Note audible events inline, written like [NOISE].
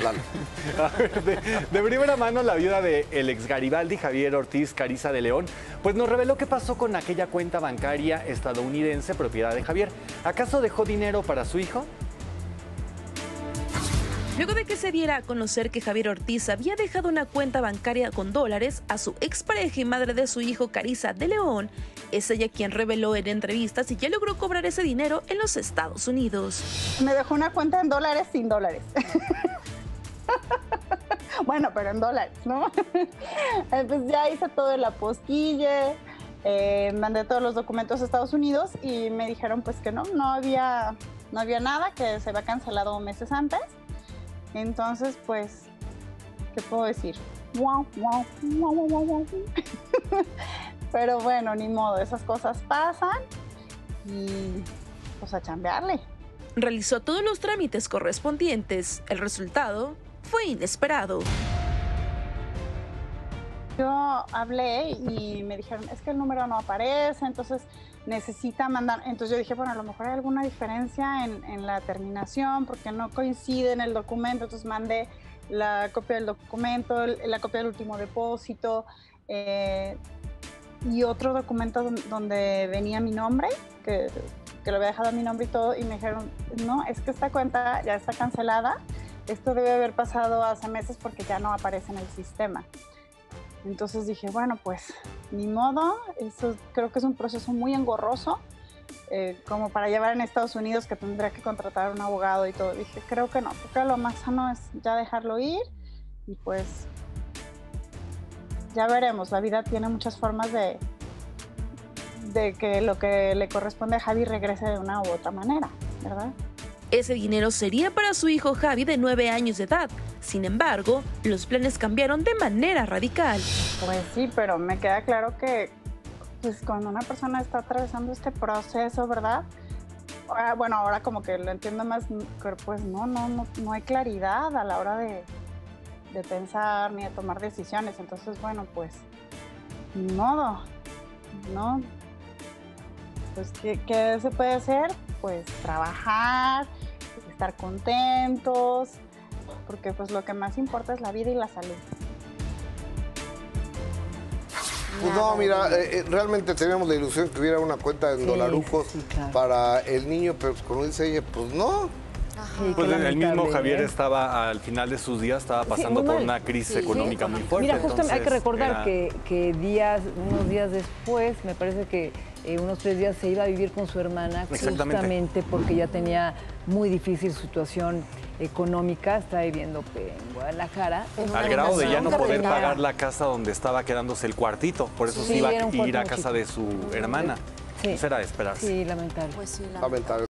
[LAUGHS] de, de, primera mano, la viuda de el ex Garibaldi, Javier Ortiz Cariza de León, pues nos reveló qué pasó con aquella cuenta bancaria estadounidense propiedad de Javier. ¿Acaso dejó dinero para su hijo? Luego de que se diera a conocer que Javier Ortiz había dejado una cuenta bancaria con dólares a su expareja y madre de su hijo Carisa de León, es ella quien reveló en entrevistas y ya logró cobrar ese dinero en los Estados Unidos. Me dejó una cuenta en dólares sin dólares. [LAUGHS] bueno, pero en dólares, ¿no? [LAUGHS] pues ya hice todo el apostille, eh, mandé todos los documentos a Estados Unidos y me dijeron pues que no, no había, no había nada, que se había cancelado meses antes. Entonces, pues, ¿qué puedo decir? Wow, wow, wow, wow, wow. Pero bueno, ni modo, esas cosas pasan y pues a chambearle. Realizó todos los trámites correspondientes. El resultado fue inesperado. Yo hablé y me dijeron, es que el número no aparece, entonces necesita mandar. Entonces yo dije, bueno, a lo mejor hay alguna diferencia en, en la terminación porque no coincide en el documento. Entonces mandé la copia del documento, la copia del último depósito eh, y otro documento donde venía mi nombre, que, que lo había dejado a mi nombre y todo. Y me dijeron, no, es que esta cuenta ya está cancelada. Esto debe haber pasado hace meses porque ya no aparece en el sistema. Entonces dije, bueno, pues ni modo, eso creo que es un proceso muy engorroso, eh, como para llevar en Estados Unidos que tendría que contratar a un abogado y todo. Dije, creo que no, porque lo más sano es ya dejarlo ir y pues ya veremos, la vida tiene muchas formas de, de que lo que le corresponde a Javi regrese de una u otra manera, ¿verdad? Ese dinero sería para su hijo Javi de 9 años de edad. Sin embargo, los planes cambiaron de manera radical. Pues sí, pero me queda claro que pues, cuando una persona está atravesando este proceso, ¿verdad? Ah, bueno, ahora como que lo entiendo más, pero pues no, no, no, no hay claridad a la hora de, de pensar ni de tomar decisiones. Entonces, bueno, pues, ni modo, ¿no? Pues, ¿qué, ¿qué se puede hacer? Pues trabajar, estar contentos, porque pues lo que más importa es la vida y la salud. Pues no, mira, eh, eh, realmente teníamos la ilusión que hubiera una cuenta en Sí, dolarucos sí, claro. para el niño, pero como dice ella, pues no. Sí, Pues el mismo lamentable, Javier ¿eh? estaba al final de sus días, estaba pasando por una crisis Sí, económica sí, muy fuerte. Mira, justo hay que recordar era- que, que días, unos días después, me parece que eh, unos tres días se iba a vivir con su hermana justamente porque ya tenía muy difícil situación económica, está viviendo en Guadalajara. Al grado de ya no poder tenía- pagar la casa donde estaba quedándose el cuartito. Por eso Sí, se iba a ir a casa de su hermana. Sí. Eso era de esperarse. Sí, lamentable. Pues sí, la Lamentable.